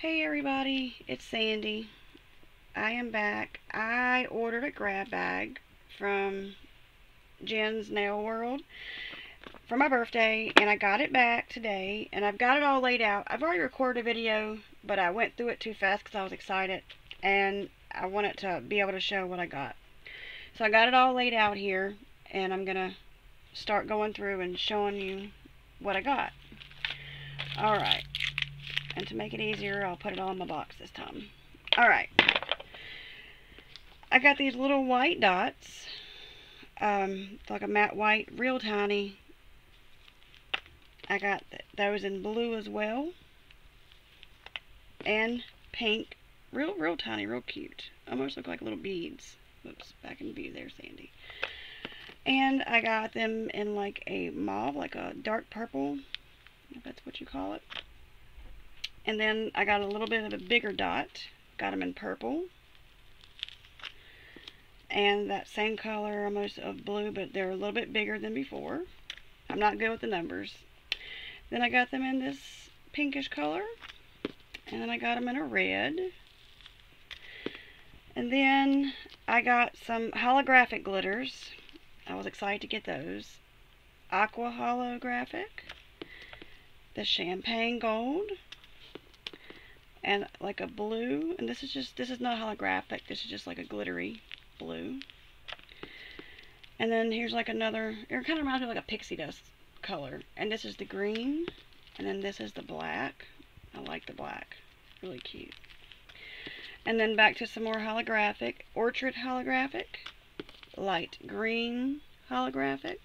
Hey everybody, it's Sandy. I am back. I ordered a grab bag from Jen's Nail World for my birthday and I got it back today and I've got it all laid out. I've already recorded a video but I went through it too fast because I was excited and I wanted to be able to show what I got. So I got it all laid out here and I'm gonna start going through and showing you what I got. Alright. And to make it easier, I'll put it all in my box this time. Alright. I got these little white dots. Um, like a matte white, real tiny. I got th those in blue as well. And pink. Real, real tiny, real cute. Almost look like little beads. Oops, back in view there, Sandy. And I got them in like a mauve, like a dark purple, if that's what you call it. And then I got a little bit of a bigger dot. Got them in purple. And that same color almost of blue, but they're a little bit bigger than before. I'm not good with the numbers. Then I got them in this pinkish color. And then I got them in a red. And then I got some holographic glitters. I was excited to get those. Aqua holographic. The champagne gold and like a blue and this is just this is not holographic this is just like a glittery blue. And then here's like another it kind of reminds me of like a pixie dust color. And this is the green and then this is the black. I like the black. Really cute. And then back to some more holographic. Orchid holographic. Light green holographic.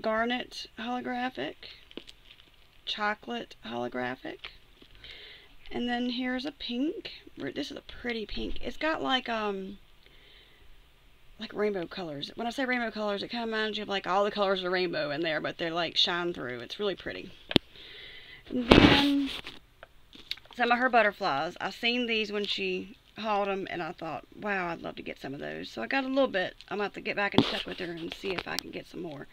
Garnet holographic chocolate holographic. And then here's a pink. This is a pretty pink. It's got like, um, like rainbow colors. When I say rainbow colors, it kind of reminds you of like all the colors of the rainbow in there, but they're like shine through. It's really pretty. And then some of her butterflies. I seen these when she hauled them, and I thought, wow, I'd love to get some of those. So I got a little bit. I'm going to have to get back in touch with her and see if I can get some more.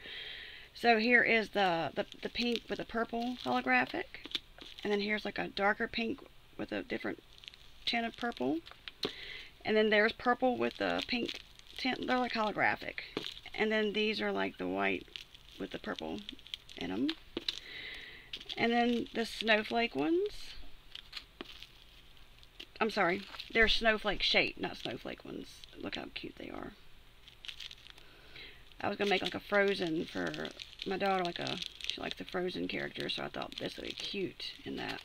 So here is the, the, the pink with the purple holographic. And then here's like a darker pink with a different tint of purple. And then there's purple with the pink tint. They're like holographic. And then these are like the white with the purple in them. And then the snowflake ones. I'm sorry. They're snowflake shape, not snowflake ones. Look how cute they are. I was to make like a Frozen for my daughter, like a, she likes the Frozen character, so I thought this would be cute in that.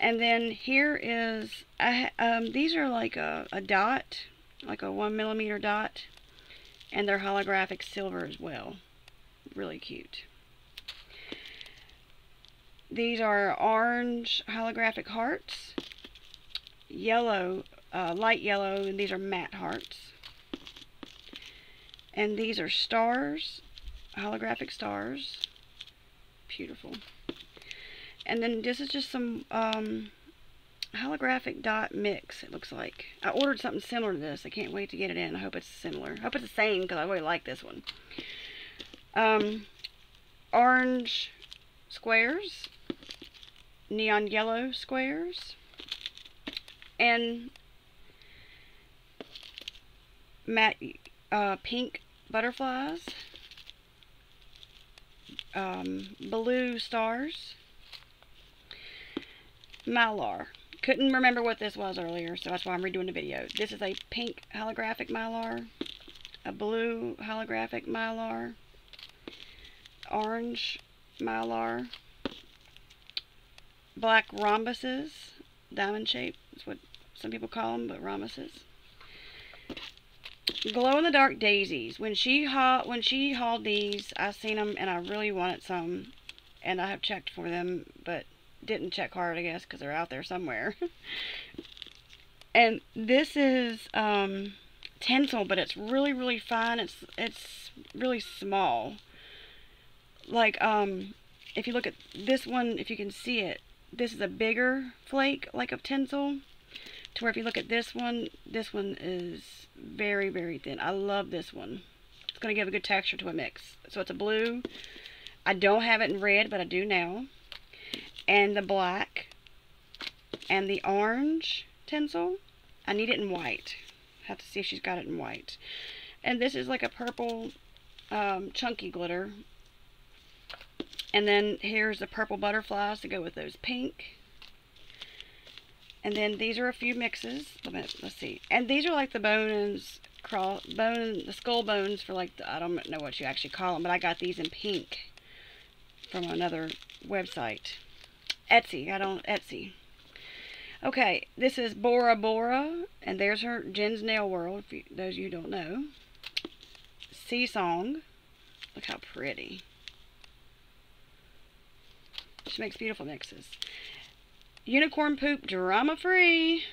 And then here is, I, um, these are like a, a dot, like a one millimeter dot, and they're holographic silver as well. Really cute. These are orange holographic hearts, yellow, uh, light yellow, and these are matte hearts. And these are stars, holographic stars. Beautiful. And then this is just some um, holographic dot mix, it looks like. I ordered something similar to this. I can't wait to get it in. I hope it's similar. I hope it's the same because I really like this one. Um, orange squares, neon yellow squares, and matte uh, pink butterflies, um, blue stars, mylar. Couldn't remember what this was earlier, so that's why I'm redoing the video. This is a pink holographic mylar, a blue holographic mylar, orange mylar, black rhombuses, diamond shape is what some people call them, but rhombuses glow in the dark daisies. When she hauled when she hauled these, I seen them and I really wanted some, and I have checked for them, but didn't check hard, I guess, because they're out there somewhere. and this is um, tinsel, but it's really really fine. It's it's really small. Like um, if you look at this one, if you can see it, this is a bigger flake like of tinsel to where if you look at this one, this one is very, very thin. I love this one. It's going to give a good texture to a mix. So it's a blue. I don't have it in red, but I do now. and the black and the orange tinsel. I need it in white. Have to see if she's got it in white. And this is like a purple um, chunky glitter. And then here's the purple butterflies to go with those pink. And then these are a few mixes. Let's see. And these are like the bones, cross, bone, the skull bones for like, the, I don't know what you actually call them, but I got these in pink from another website. Etsy. I don't, Etsy. Okay, this is Bora Bora, and there's her Jen's Nail World, if you, those you don't know. Sea Song. Look how pretty. She makes beautiful mixes. Unicorn Poop Drama Free.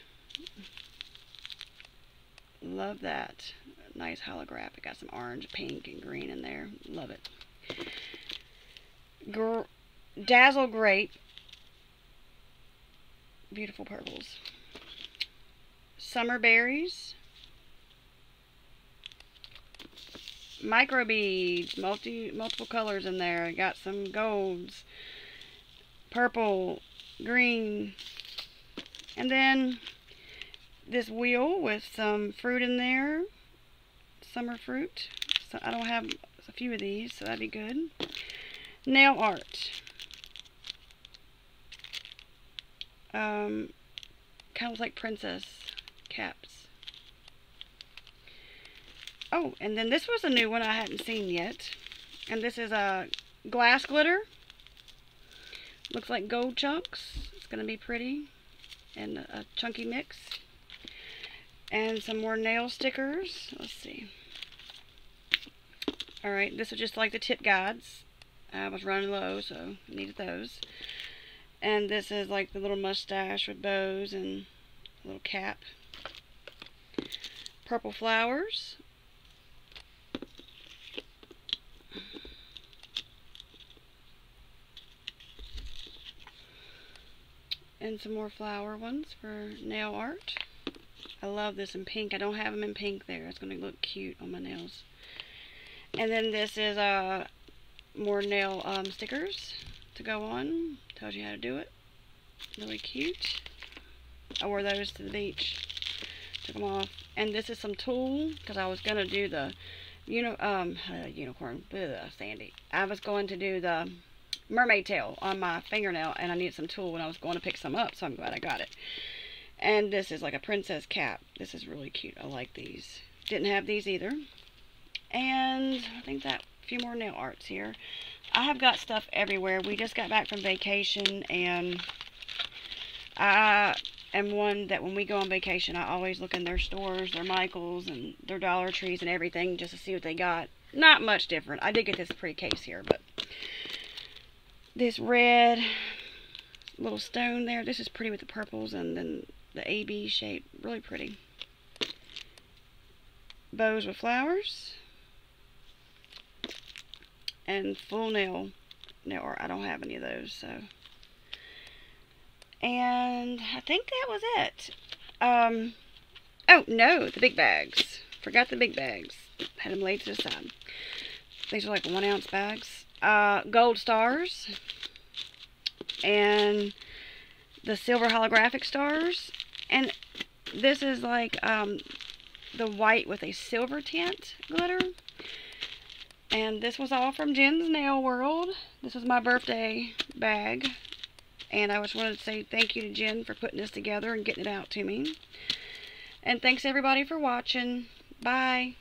Love that. Nice holographic. Got some orange, pink, and green in there. Love it. Gr Dazzle Grape. Beautiful purples. Summer Berries. Micro beads. Multi, multiple colors in there. I got some golds. Purple green. And then this wheel with some fruit in there. Summer fruit. So I don't have a few of these, so that'd be good. Nail art. Um, kind of like princess caps. Oh, and then this was a new one I hadn't seen yet. And this is a glass glitter. Looks like gold chunks. It's going to be pretty. And a chunky mix. And some more nail stickers. Let's see. Alright, this is just like the tip guides. I was running low, so I needed those. And this is like the little mustache with bows and a little cap. Purple flowers. And some more flower ones for nail art. I love this in pink. I don't have them in pink there. It's going to look cute on my nails. And then this is uh, more nail um, stickers to go on. Tells you how to do it. Really cute. I wore those to the beach. Took them off. And this is some tulle because I was going to do the know, um, uh, unicorn, Ugh, Sandy. I was going to do the mermaid tail on my fingernail and I needed some tulle when I was going to pick some up so I'm glad I got it. And this is like a princess cap. This is really cute. I like these. Didn't have these either. And I think that a few more nail arts here. I have got stuff everywhere. We just got back from vacation and I am one that when we go on vacation I always look in their stores their Michaels and their Dollar Trees and everything just to see what they got. Not much different. I did get this pretty case here but this red little stone there. This is pretty with the purples and then the AB shape. Really pretty. Bows with flowers. And full nail. nail or I don't have any of those, so. And I think that was it. Um, oh, no, the big bags. Forgot the big bags. Had them laid to the side. These are like one ounce bags uh, gold stars and the silver holographic stars. And this is like um, the white with a silver tint glitter. And this was all from Jen's Nail World. This was my birthday bag. And I just wanted to say thank you to Jen for putting this together and getting it out to me. And thanks everybody for watching. Bye